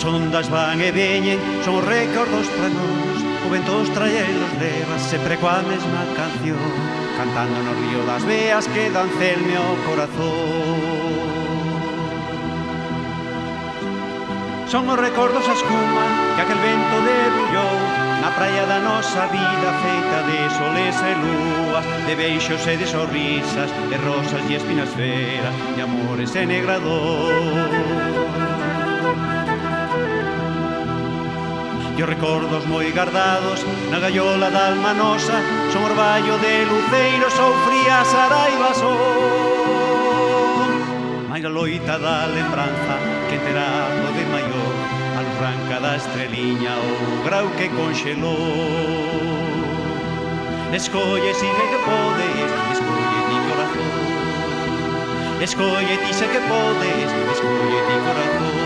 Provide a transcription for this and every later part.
As ondas van e veñen, son recordos para nós O vento os traieiros leva sempre coa mesma canción Cantando no río das veas que dan celme ao corazón. Son os recordos a escuma que aquel vento debullou Na praia da nosa vida feita de soles e lúas De beixos e de sorrisas, de rosas e espinas feras De amores e negrador E os recordos moi gardados na gallola da alma nosa Son orballo de luceiros ou frías araivas son Mais a loita da lembranza que terá o de maior A luz branca da estreliña o grau que conxelou. Escolle si que podes, escolle ti corazón. Escolle ti se que podes, escolle ti corazón.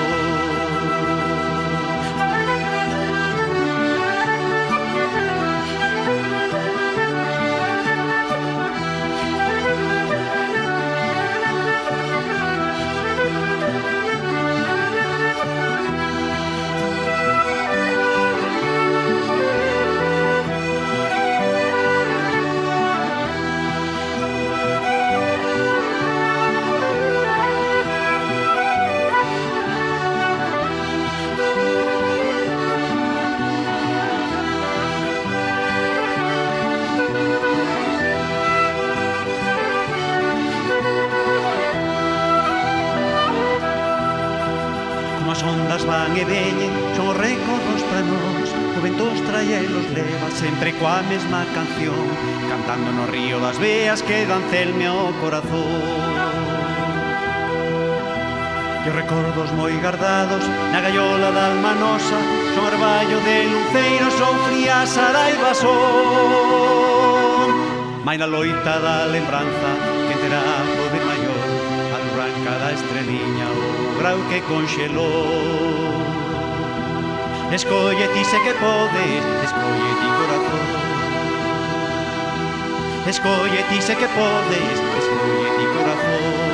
as ondas van e veñen Son recordos para nós. O vento os trae e los leva sempre coa mesma canción Cantando no río das veas que dan celme ao corazón. E os recordos moi guardados na gallola da alma nosa Son arballo de luceiros, son frías araivas son. Mai na loita da lembranza, que terá poder A luz branca da estreliña O grau que conxelou Escolle ti se que podes, escolle ti corazón. Escolle ti se que podes, escolle ti corazón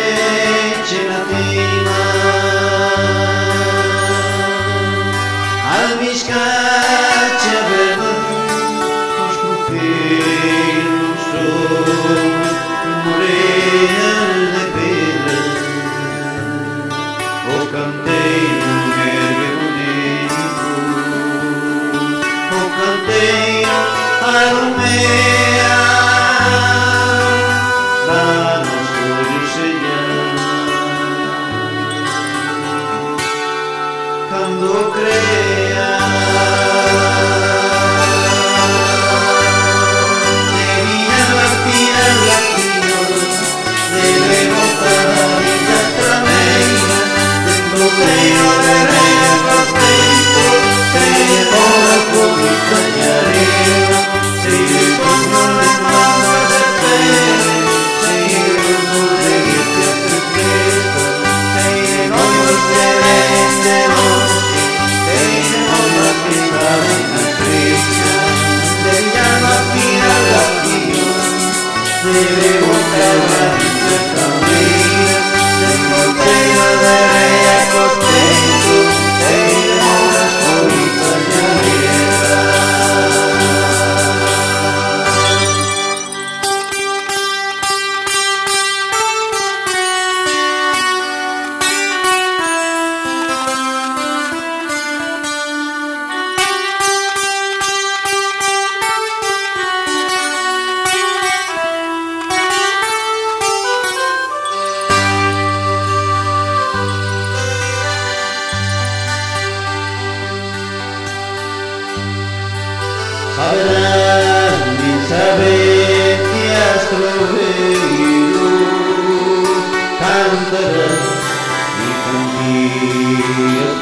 creio.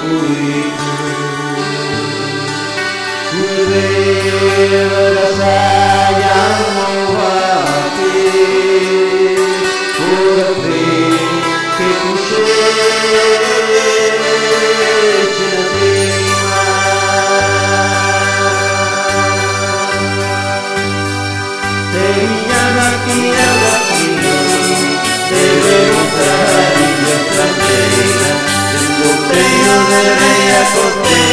We Purita, a Purita, sonreía contigo.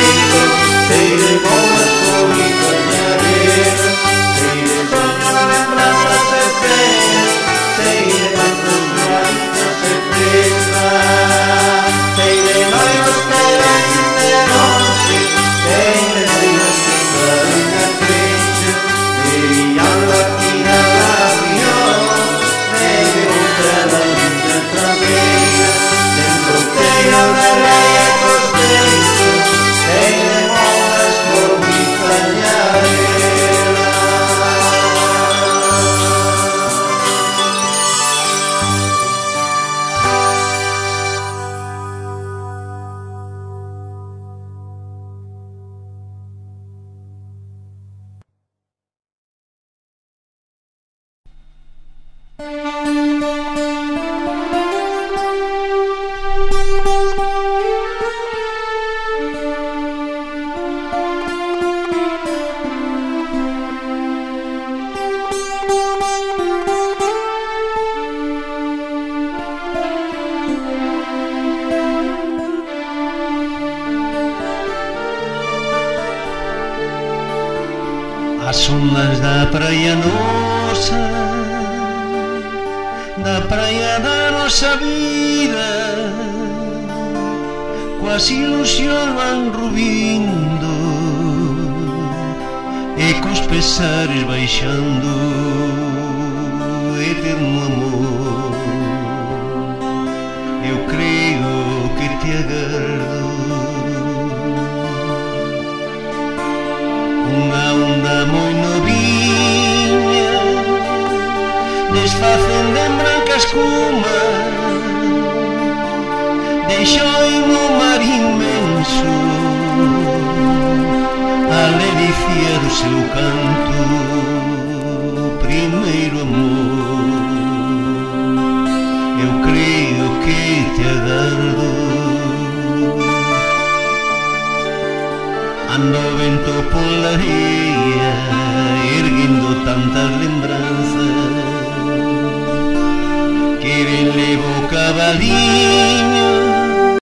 As ondas da praia nosa Da praia da nosa vida. Coas ilusión van rubindo E cos pesares baixando. Eterno amor desfacendo en branca escuma Deixou o mar inmenso A ledicia do seu canto Primeiro amor. Eu creo que te agardo. Ando vento pola areia Erguindo tantas lembranzas. que ven le boca baliño